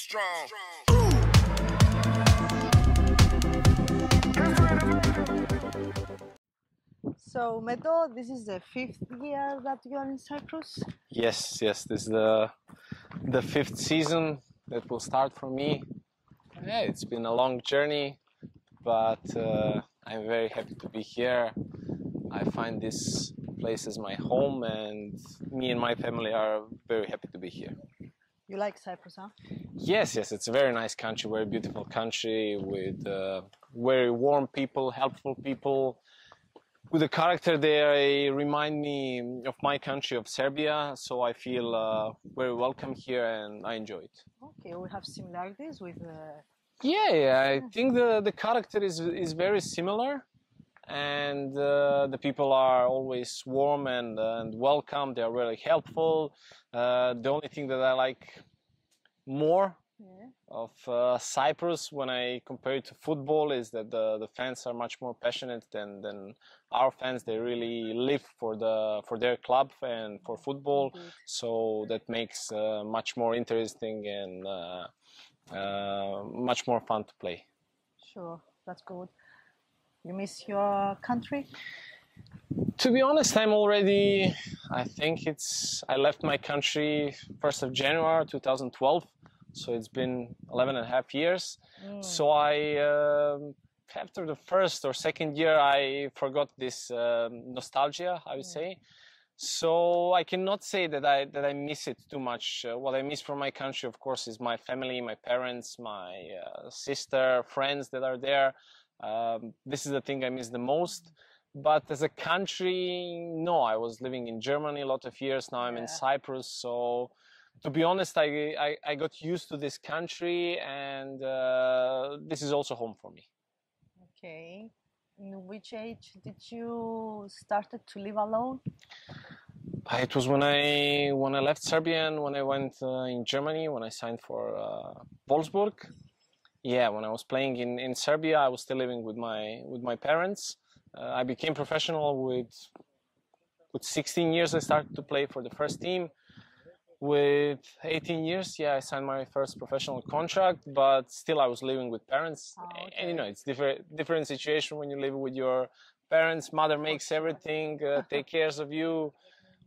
strong. So, Meto, this is the fifth year that you are in Cyprus. Yes, yes, this is the the fifth season that will start for me. Yeah, it's been a long journey, but uh, I'm very happy to be here. I find this place as my home, and me and my family are very happy to be here. You like Cyprus, huh? Yes, yes, it's a very nice country, very beautiful country with uh, very warm people, helpful people. With the character, there, remind me of my country, of Serbia. So I feel uh, very welcome here, and I enjoy it. Okay, we have similarities with. Uh, Yeah, yeah, I think the the character is is very similar, and uh, the people are always warm and and welcome. They are really helpful. Uh, the only thing that I like more yeah. of uh, Cyprus when I compare it to football is that the, the fans are much more passionate than, than our fans. They really live for the for their club and for football, Indeed. so that makes uh, much more interesting and uh, uh, much more fun to play. Sure, that's good. You miss your country? To be honest, I'm already. I think it's. I left my country first of January 2012, so it's been 11 and a half years. So I, um, after the first or second year, I forgot this um, nostalgia. I would say. So I cannot say that I that I miss it too much. Uh, what I miss from my country, of course, is my family, my parents, my uh, sister, friends that are there. Um, this is the thing I miss the most. But as a country, no. I was living in Germany a lot of years. Now I'm in Cyprus. So, to be honest, I I, I got used to this country, and uh, this is also home for me. Okay. In which age did you started to live alone? Uh, It was when I when I left Serbia and when I went uh, in Germany when I signed for uh, Wolfsburg. Yeah, when I was playing in, in Serbia, I was still living with my with my parents. Uh, I became professional with with 16 years. I started to play for the first team. With 18 years, yeah, I signed my first professional contract, but still I was living with parents. Oh, And you know, it's different different situation when you live with your parents. Mother makes everything, uh, take cares of you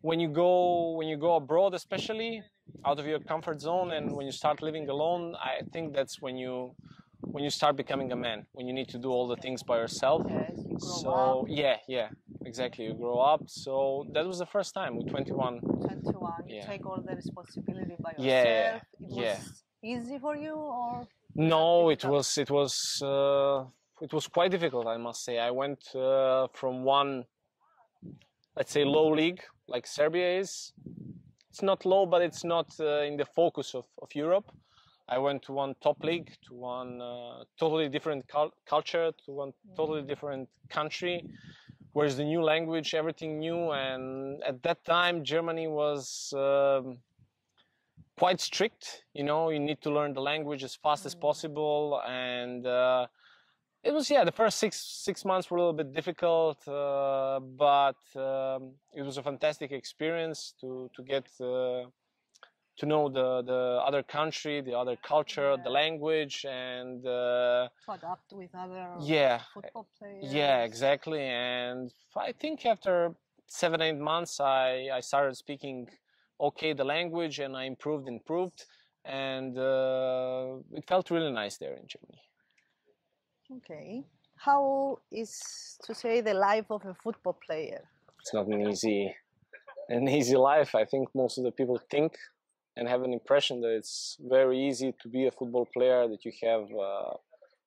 when you go when you go abroad especially out of your comfort zone and when you start living alone i think that's when you when you start becoming a man when you need to do all the things by yourself Yes, you so up. yeah yeah exactly you grow up so that was the first time with 21 21. You take all the responsibility by yourself. Yeah, It was yeah. easy for you, or no it was it was uh, it was quite difficult i must say. I went uh, from one let's say low league like serbia is. It's not low but it's not uh, in the focus of, of europe. I went to one top league to one uh, totally different cul- culture to one totally different country where's the new language everything new and at that time germany was um, quite strict you know you need to learn the language as fast as possible and uh, it was yeah the first six six months were a little bit difficult uh, but um, it was a fantastic experience to to get uh, to know the the other country the other culture the language and uh, to adapt with other yeah football players? yeah exactly and i think after seven eight months i i started speaking okay the language and i improved improved and uh, it felt really nice there in germany Okay. How is to say the life of a football player? it's not an easy an easy life i think most of the people think and have an impression that it's very easy to be a football player that you have a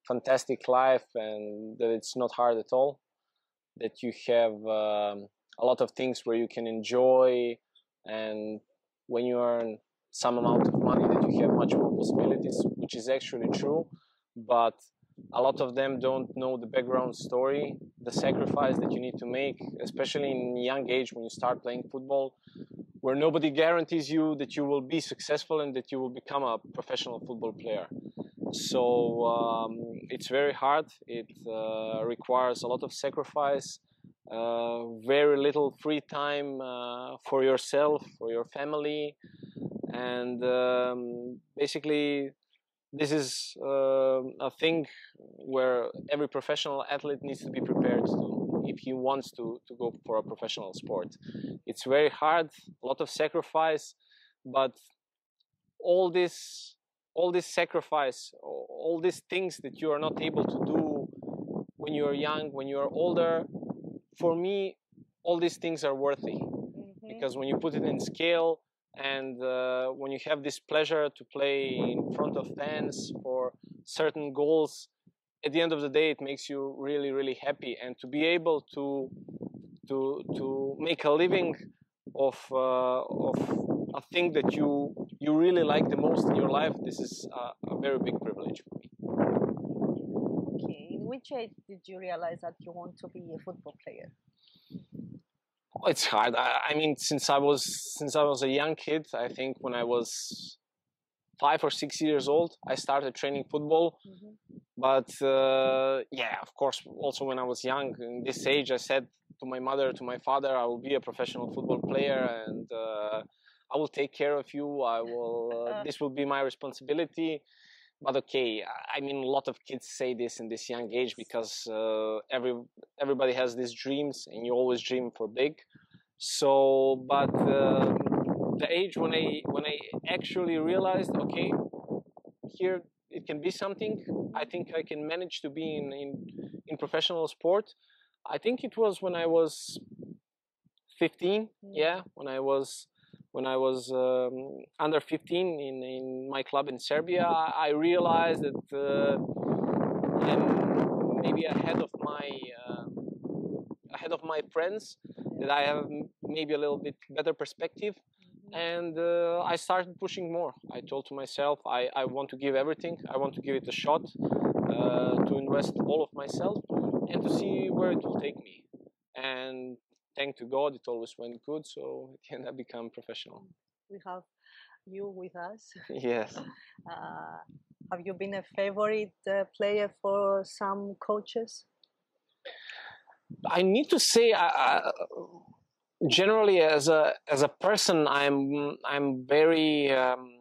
fantastic life and that it's not hard at all that you have um, a lot of things where you can enjoy and when you earn some amount of money that you have much more possibilities which is actually true but a lot of them don't know the background story the sacrifice that you need to make especially in young age when you start playing football where nobody guarantees you that you will be successful and that you will become a professional football player. So um, it's very hard. It uh, requires a lot of sacrifice uh, very little free time uh, for yourself for your family. And um, basically this is uh, a thing where every professional athlete needs to be prepared to if he wants to, to go for a professional sport. It's very hard, a lot of sacrifice, but all this all this sacrifice, all these things that you are not able to do when you are young, when you are older, for me, all these things are worthy. Mm-hmm. Because when you put it in scale, and uh, when you have this pleasure to play in front of fans for certain goals at the end of the day it makes you really really happy and to be able to to to make a living of uh, of a thing that you you really like the most in your life this is a, a very big privilege for me okay in which age did you realize that you want to be a football player it's hard. I, I, mean, since I was since I was a young kid, I think when I was five or six years old, I started training football. Mm-hmm. But uh, yeah, of course, also when I was young, in this age, I said to my mother, to my father, I will be a professional football player, and uh, I will take care of you. I will. Uh, this will be my responsibility but okay i mean a lot of kids say this in this young age because uh, every everybody has these dreams and you always dream for big so but uh, the age when i when i actually realized okay here it can be something i think i can manage to be in in, in professional sport i think it was when i was 15 mm. yeah when i was when I was um, under 15 in, in my club in Serbia, I realized that uh, I'm maybe ahead of my uh, ahead of my friends, that I have maybe a little bit better perspective. And uh, I started pushing more. I told to myself, I, I want to give everything. I want to give it a shot, uh, to invest all of myself, and to see where it will take me. And thank to God, it always went good. So at the end, I become professional. We have you with us. yes. Uh, have you been a favorite uh, player for some coaches? I need to say, uh, generally, as a as a person, I'm I'm very um,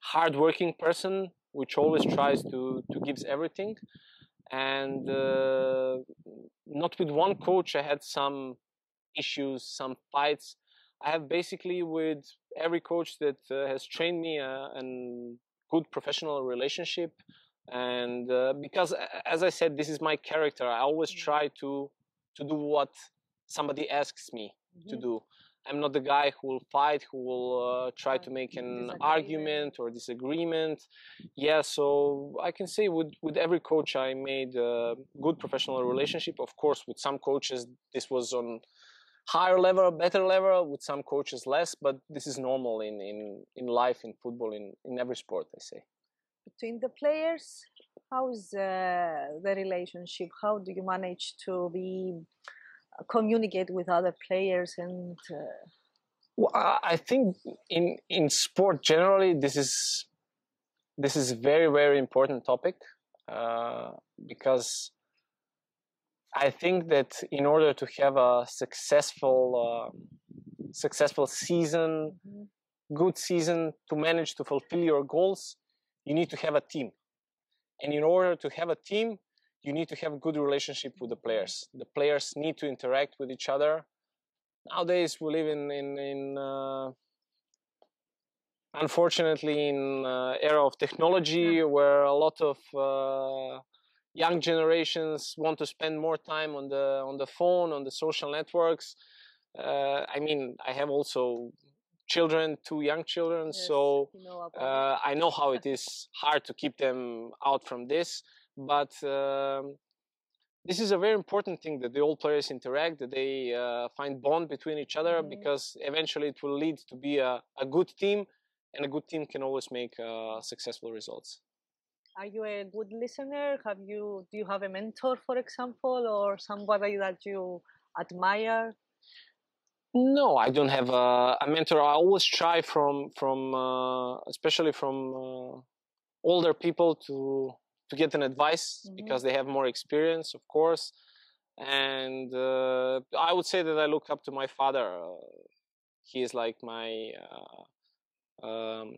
hardworking person, which always tries to to gives everything, and uh, not with one coach. I had some issues, some fights. I have basically with every coach that uh, has trained me uh, a good professional relationship. And uh, because, as I said, this is my character. I always try to to do what somebody asks me mm-hmm. to do. I'm not the guy who will fight, who will uh, try to make an argument or disagreement. Yeah, so I can say with, with every coach I made a good professional relationship. Of course, with some coaches this was on higher level, better level, with some coaches less, but this is normal in, in, in life, in football, in, in every sport, I say. Between the players, how is uh, the relationship? How do you manage to be communicate with other players and? Uh... Well, I think in in sport generally, this is this is very very important topic uh, because I think that in order to have a successful uh, successful season, mm-hmm. good season to manage to fulfill your goals, you need to have a team. And in order to have a team, you need to have a good relationship with the players. The players need to interact with each other. Nowadays, we live in in, in uh, unfortunately in uh, era of technology where a lot of uh, young generations want to spend more time on the on the phone on the social networks. Uh, i mean i have also children two young children yes, so uh, i know how it is. Hard to keep them out from this but um, this is a very important thing that the old players interact that they uh, find bond between each other mm-hmm. because eventually it will lead to be a, a good team and a good team can always make uh, successful results. Are you a good listener? Have you do you have a mentor for example or somebody that you admire? No i don't have a, a mentor. I always try from from uh, especially from uh, older people to to get an advice mm-hmm. because they have more experience of course and uh, i would say that i look up to my father uh, he is like my uh, um,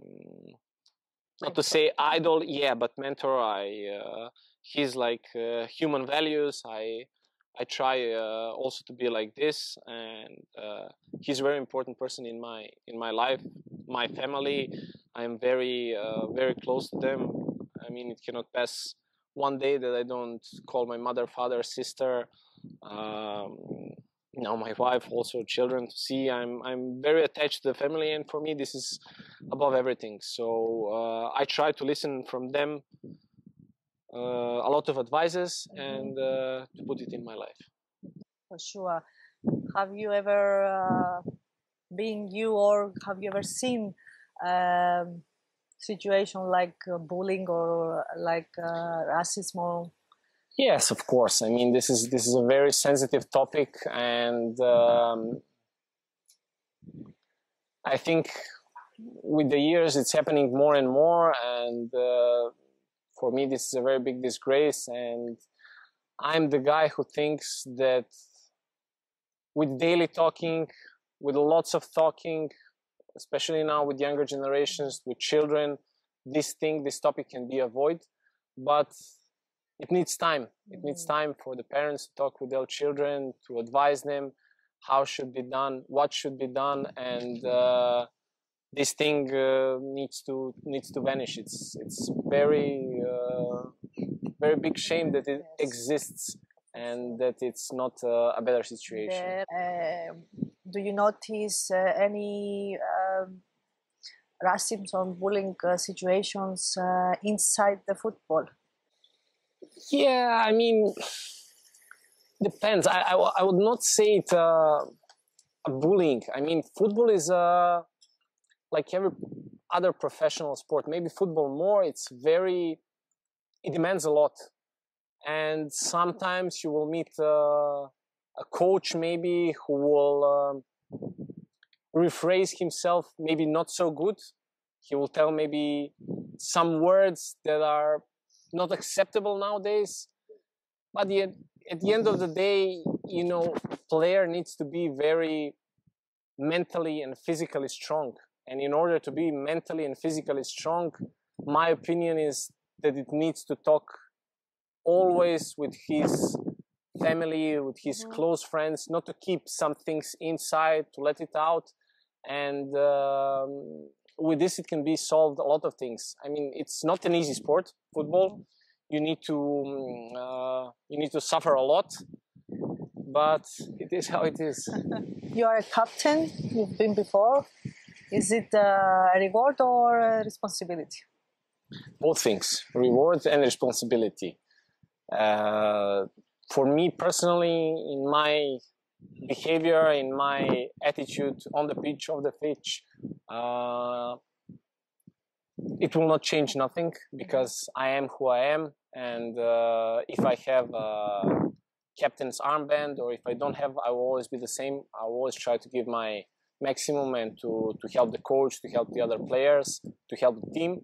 not to say idol, yeah, but mentor. I uh, he's like uh, human values. I I try uh, also to be like this, and uh, he's a very important person in my in my life, my family. I'm very uh, very close to them. I mean, it cannot pass one day that I don't call my mother, father, sister, um, now my wife, also children to see. I'm I'm very attached to the family, and for me, this is above everything. So uh, I try to listen from them uh, a lot of advices and uh, to put it in my life. For sure. Have you ever, uh, being you, or have you ever seen um, situation like uh, bullying or like uh, racism? Yes, of course. I mean, this is this is a very sensitive topic, and um, I think with the years it's happening more and more. And uh, for me, this is a very big disgrace. And I'm the guy who thinks that with daily talking, with lots of talking, especially now with younger generations, with children, this thing, this topic can be avoided. But it needs time. It needs Mm. time for the parents to talk with their children, to advise them how should be done, what should be done, and uh, this thing uh, needs to needs to vanish. It's it's very uh, very big shame that it exists and that it's not uh, a better situation. um do you notice uh, any um, racism or bullying uh, situations uh, inside the football? Yeah, I mean, depends. I, I would not say it uh, a bullying. I mean, football is uh, like every other professional sport. Maybe football more. It's very. It demands a lot, and sometimes you will meet uh, a coach maybe who will um, rephrase himself maybe not so good. He will tell maybe some words that are not acceptable nowadays. But yet, at the end of the day, you know, player needs to be very mentally and physically strong. And in order to be mentally and physically strong, my opinion is that it needs to talk always with his family, with his close friends, not to keep some things inside, to let it out. And um, with this, it can be solved a lot of things. I mean, it's not an easy sport, football. You need to mm, uh, you need to suffer a lot, but it is how it is. You are a captain. You've been before. Is it a reward or a responsibility? both things reward and responsibility uh, for me personally in my behavior in my attitude on the pitch of the pitch uh, it will not change nothing because i am who i am and uh, if i have a captain's armband or if i don't have i will always be the same i will always try to give my maximum and to, to help the coach to help the other players to help the team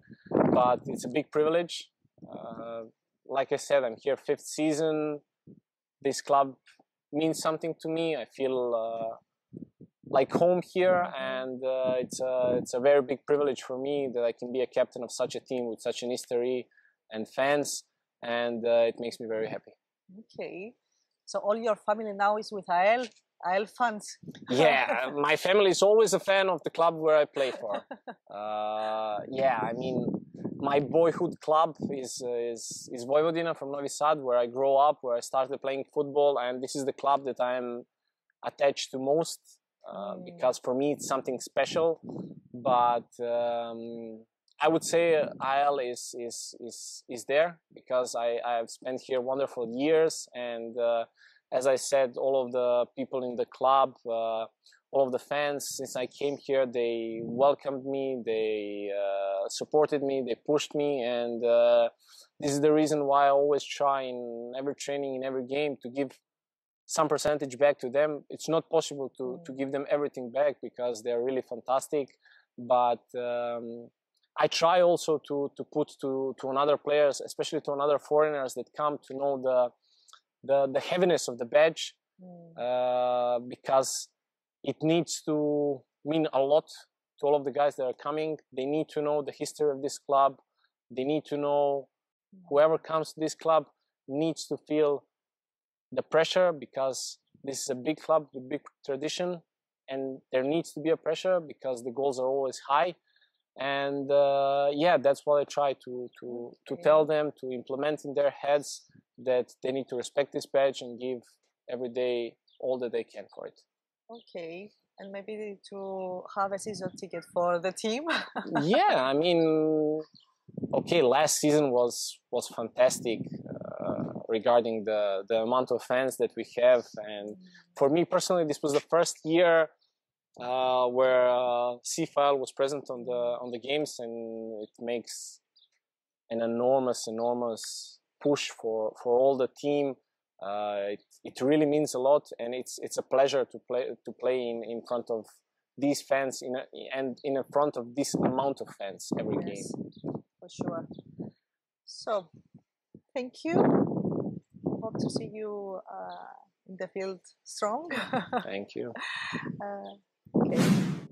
but it's a big privilege. Uh, like I said, I'm here fifth season. This club means something to me. I feel uh, like home here, and uh, it's a it's a very big privilege for me that I can be a captain of such a team with such an history and fans, and uh, it makes me very happy. Okay. So all your family now is with AEL, AEL fans. Yeah, my family is always a fan of the club where I play for. Uh, yeah, I mean, my boyhood club is is is Vojvodina from Novi Sad, where I grow up, where I started playing football, and this is the club that I'm attached to most uh, Mm. because for me it's something special. But um, I would say AEL is is is is there because I I have spent here wonderful years, and uh, as I said, all of the people in the club. Uh, all of the fans since I came here, they welcomed me, they uh, supported me, they pushed me, and uh, this is the reason why I always try in every training, in every game, to give some percentage back to them. It's not possible to to give them everything back because they're really fantastic, but um, I try also to to put to to another players, especially to another foreigners that come to know the the the heaviness of the badge Mm. uh, because it needs to mean a lot to all of the guys that are coming. They need to know the history of this club. They need to know whoever comes to this club needs to feel the pressure because this is a big club with big tradition and there needs to be a pressure because the goals are always high and uh, yeah that's what i try to to to tell them to implement in their heads that they need to respect this badge and give every day all that they can for it okay and maybe to have a season ticket for the team yeah i mean okay last season was was fantastic uh, regarding the the amount of fans that we have and mm. for me personally this was the first year uh, where uh, C-File was present on the on the games, and it makes an enormous, enormous push for for all the team. Uh, it, it really means a lot, and it's it's a pleasure to play to play in, in front of these fans in a, and in front of this amount of fans every yes, game. For sure. So, thank you. Hope to see you uh, in the field strong. thank you. Uh, Okay.